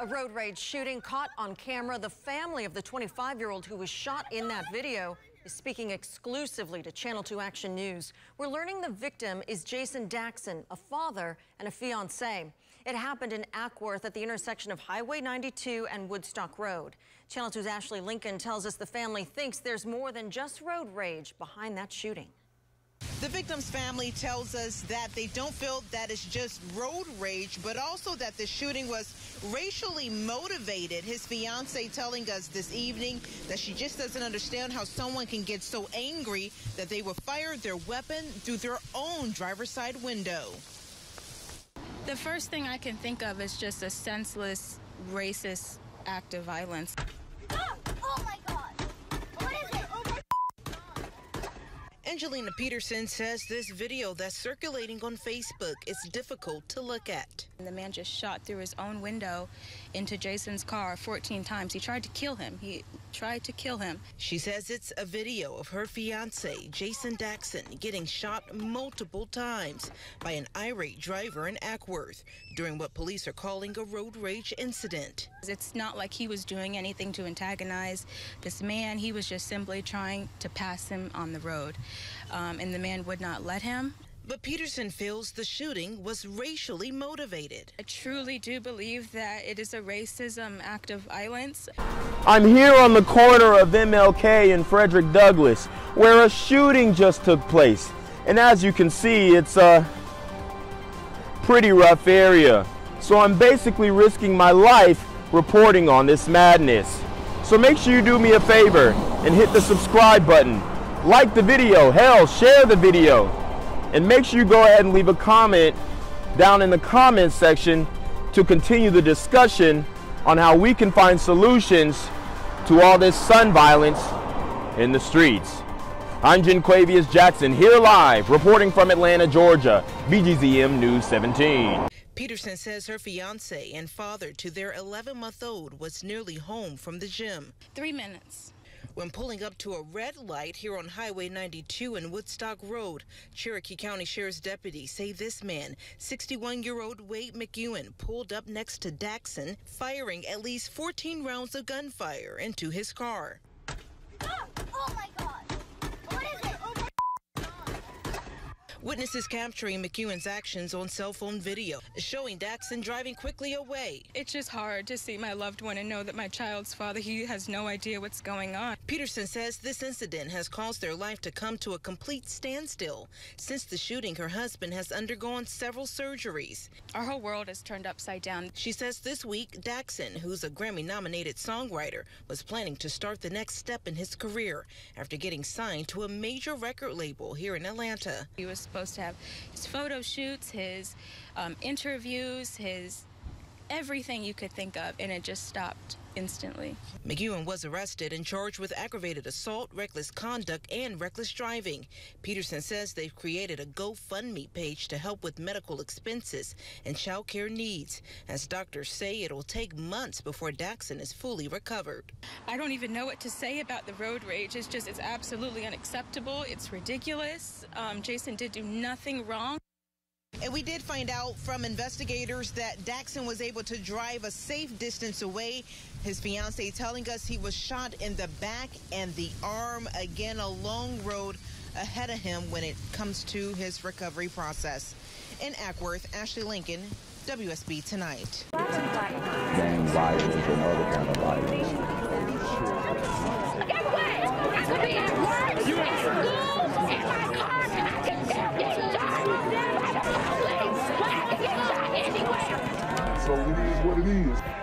A road rage shooting caught on camera. The family of the 25 year old who was shot in that video is speaking exclusively to Channel 2 Action News. We're learning the victim is Jason Daxon, a father and a fiance. It happened in Acworth at the intersection of Highway 92 and Woodstock Road. Channel 2's Ashli Lincoln tells us the family thinks there's more than just road rage behind that shooting. The victim's family tells us that they don't feel that it's just road rage, but also that the shooting was racially motivated. His fiance telling us this evening that she just doesn't understand how someone can get so angry that they will fire their weapon through their own driver's side window. The first thing I can think of is just a senseless, racist act of violence. Angelina Peterson says this video that's circulating on Facebook is difficult to look at. And the man just shot through his own window into Jason's car 14 times. He tried to kill him. He tried to kill him. She says it's a video of her fiance, Jason Daxon, getting shot multiple times by an irate driver in Acworth during what police are calling a road rage incident. It's not like he was doing anything to antagonize this man. He was just simply trying to pass him on the road. Um, and the man would not let him. But Peterson feels the shooting was racially motivated. I truly do believe that it is a racism act of violence. I'm here on the corner of MLK and Frederick Douglass, where a shooting just took place. And as you can see, it's a pretty rough area. So I'm basically risking my life reporting on this madness. So make sure you do me a favor and hit the subscribe button. Like the video, hell, share the video. And make sure you go ahead and leave a comment down in the comments section to continue the discussion on how we can find solutions to all this sun violence in the streets. I'm Quavius Jackson here live reporting from Atlanta, Georgia, BGZM News 17. Peterson says her fiance and father to their 11 month old was nearly home from the gym. Three minutes. When pulling up to a red light here on Highway 92 and Woodstock Road, Cherokee County Sheriff's deputies say this man, 61 year old Wade McEwen, pulled up next to Daxon, firing at least 14 rounds of gunfire into his car. Witnesses capturing McEwen's actions on cell phone video, showing Daxon driving quickly away. It's just hard to see my loved one and know that my child's father, he has no idea what's going on. Peterson says this incident has caused their life to come to a complete standstill. Since the shooting, her husband has undergone several surgeries. Our whole world is turned upside down. She says this week, Daxon, who's a Grammy nominated songwriter, was planning to start the next step in his career after getting signed to a major record label here in Atlanta. He was supposed to have his photo shoots, his um, interviews, his everything you could think of, and it just stopped instantly. McEwen was arrested and charged with aggravated assault, reckless conduct, and reckless driving. Peterson says they've created a GoFundMe page to help with medical expenses and child care needs, as doctors say it'll take months before Daxon is fully recovered. I don't even know what to say about the road rage. It's just, it's absolutely unacceptable. It's ridiculous. Um, Jason did do nothing wrong. And we did find out from investigators that Daxon was able to drive a safe distance away. His fiance telling us he was shot in the back and the arm. Again, a long road ahead of him when it comes to his recovery process. In Acworth, Ashli Lincoln, WSB Tonight. Gang violence and other kind of violence. By